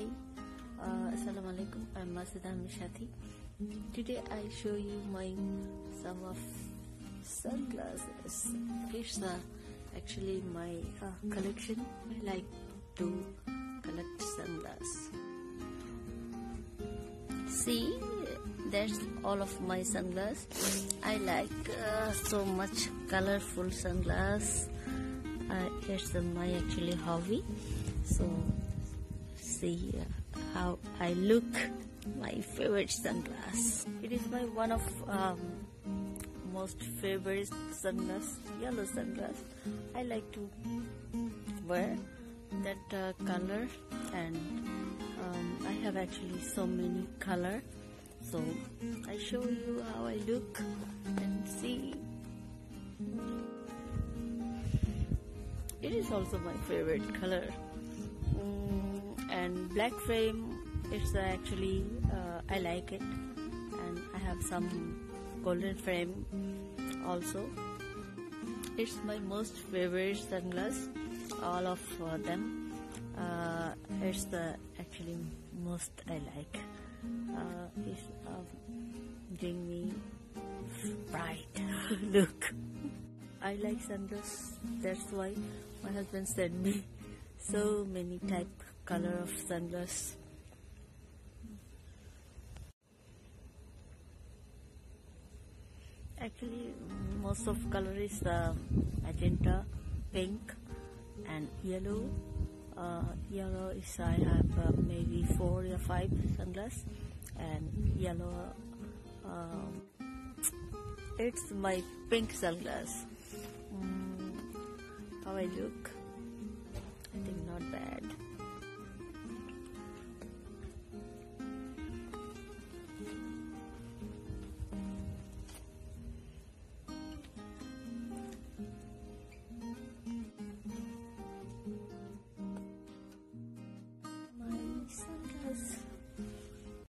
Hi, uh, alaikum. I'm Masuda Mishati. Today I show you my some of sunglasses. It's uh, actually my uh, collection. I like to collect sunglasses. See, that's all of my sunglasses. I like uh, so much colorful sunglasses. Uh, it's my actually hobby. So see how I look. My favorite sunglass. It is my one of um, most favorite sunglass, yellow sunglass. I like to wear that uh, color, and um, I have actually so many color. So I show you how I look and see. It is also my favorite color. And black frame, it's actually uh, I like it, and I have some golden frame also. It's my most favorite sunglass. All of uh, them. Uh, it's the actually most I like. Uh, it's giving me bright look. I like sunglasses. That's why my husband sent me so many type color of sunglasses. Actually, most of color is uh, magenta, pink, and yellow. Uh, yellow is I have uh, maybe four or five sunglasses, and yellow. Um, it's my pink sunglass. Mm, how I look? I think not bad.